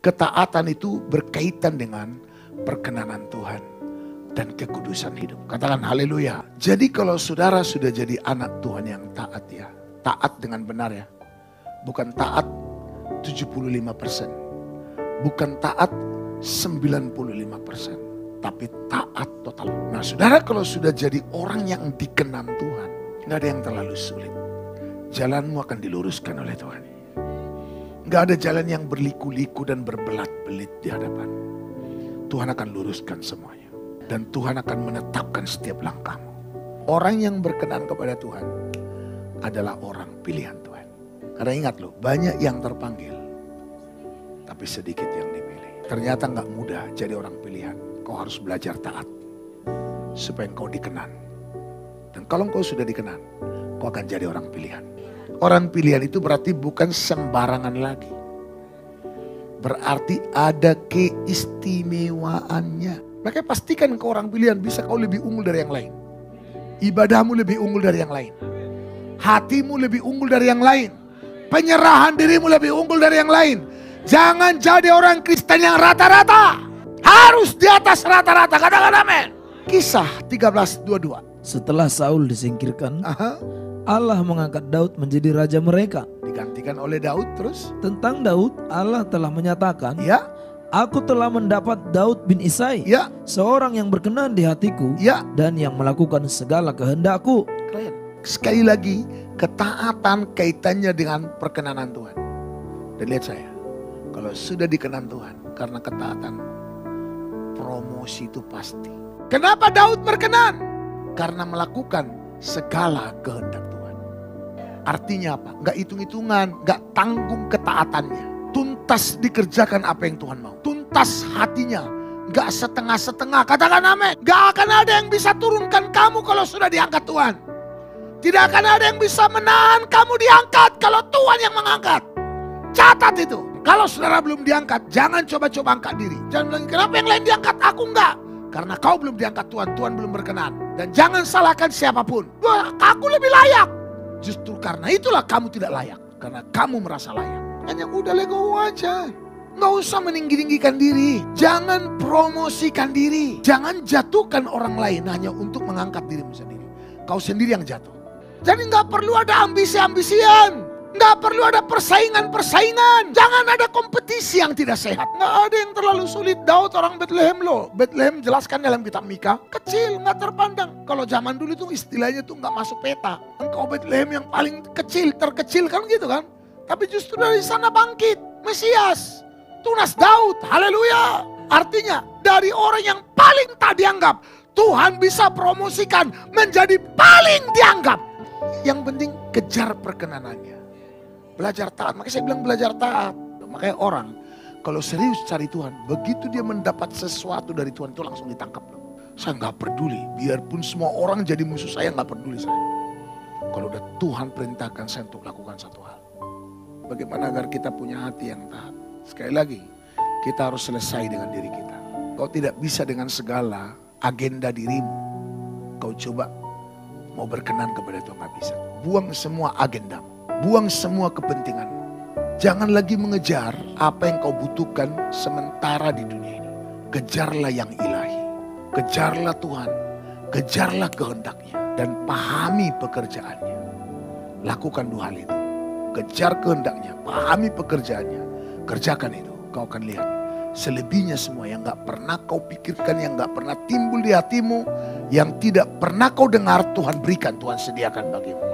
Ketaatan itu berkaitan dengan perkenanan Tuhan dan kekudusan hidup. Katakan haleluya. Jadi kalau saudara sudah jadi anak Tuhan yang taat ya. Taat dengan benar ya. Bukan taat 75%. Bukan taat 95%. Tapi taat total. Nah saudara kalau sudah jadi orang yang dikenan Tuhan. Nggak ada yang terlalu sulit. Jalanmu akan diluruskan oleh Tuhan. Nggak ada jalan yang berliku-liku dan berbelat-belit di hadapan. Tuhan akan luruskan semuanya. Dan Tuhan akan menetapkan setiap langkahmu. Orang yang berkenan kepada Tuhan adalah orang pilihan Tuhan. Karena ingat loh, banyak yang terpanggil. Tapi sedikit yang dipilih. Ternyata nggak mudah jadi orang pilihan. Kau harus belajar taat. Supaya engkau dikenan. Dan kalau engkau sudah dikenan, kau akan jadi orang pilihan. Orang pilihan itu berarti bukan sembarangan lagi. Berarti ada keistimewaannya. Makanya pastikan kau orang pilihan bisa kau lebih unggul dari yang lain. Ibadahmu lebih unggul dari yang lain. Hatimu lebih unggul dari yang lain. Penyerahan dirimu lebih unggul dari yang lain. Jangan jadi orang Kristen yang rata-rata. Harus di atas rata-rata. Katakan amin. Kisah 13.22. Setelah Saul disingkirkan, Aha. Allah mengangkat Daud menjadi raja mereka. Digantikan oleh Daud terus. Tentang Daud, Allah telah menyatakan, Ya, Aku telah mendapat Daud bin Isai, ya, seorang yang berkenan di hatiku ya. dan yang melakukan segala kehendakku. Keren. Sekali lagi, ketaatan kaitannya dengan perkenanan Tuhan. Dan lihat saya, kalau sudah dikenan Tuhan karena ketaatan, promosi itu pasti. Kenapa Daud berkenan? Karena melakukan segala kehendak. Artinya apa? Enggak hitung-hitungan, enggak tanggung ketaatannya. Tuntas dikerjakan apa yang Tuhan mau. Tuntas hatinya. Enggak setengah-setengah. Katakan amin. Enggak akan ada yang bisa turunkan kamu kalau sudah diangkat Tuhan. Tidak akan ada yang bisa menahan kamu diangkat kalau Tuhan yang mengangkat. Catat itu. Kalau saudara belum diangkat, jangan coba-coba angkat diri. Jangan bilang, kenapa yang lain diangkat, aku enggak. Karena kau belum diangkat Tuhan, Tuhan belum berkenan. Dan jangan salahkan siapa pun. Aku lebih layak. Justru karena itulah kamu tidak layak. Karena kamu merasa layak. Hanya udah legowo aja. Nggak usah meninggi-tinggikan diri. Jangan promosikan diri. Jangan jatuhkan orang lain hanya untuk mengangkat dirimu sendiri. Kau sendiri yang jatuh. Jadi nggak perlu ada ambisi-ambisian. Nggak perlu ada persaingan-persaingan. Jangan ada kompetisi yang tidak sehat. Nggak ada yang terlalu sulit. Daud orang Bethlehem loh. Bethlehem jelaskan dalam kitab Mika. Kecil, nggak terpandang. Kalau zaman dulu tuh istilahnya tuh nggak masuk peta. Engkau Bethlehem yang paling kecil, terkecil kan gitu kan. Tapi justru dari sana bangkit. Mesias. Tunas Daud. Haleluya. Artinya dari orang yang paling tak dianggap. Tuhan bisa promosikan menjadi paling dianggap. Yang penting kejar perkenanannya. Belajar taat. Makanya saya bilang belajar taat. Makanya orang kalau serius cari Tuhan. Begitu dia mendapat sesuatu dari Tuhan itu langsung ditangkap. Saya nggak peduli. Biarpun semua orang jadi musuh saya nggak peduli saya. Kalau udah Tuhan perintahkan saya untuk lakukan satu hal. Bagaimana agar kita punya hati yang taat. Sekali lagi. Kita harus selesai dengan diri kita. Kau tidak bisa dengan segala agenda dirimu. Kau coba mau berkenan kepada Tuhan nggak bisa. Buang semua agendamu. Buang semua kepentinganmu. Jangan lagi mengejar apa yang kau butuhkan sementara di dunia ini. Kejarlah yang ilahi. Kejarlah Tuhan. Kejarlah kehendaknya. Dan pahami pekerjaannya. Lakukan dua hal itu. Kejar kehendaknya. Pahami pekerjaannya. Kerjakan itu. Kau akan lihat. Selebihnya semua yang gak pernah kau pikirkan, yang gak pernah timbul di hatimu, yang tidak pernah kau dengar Tuhan berikan, Tuhan sediakan bagimu.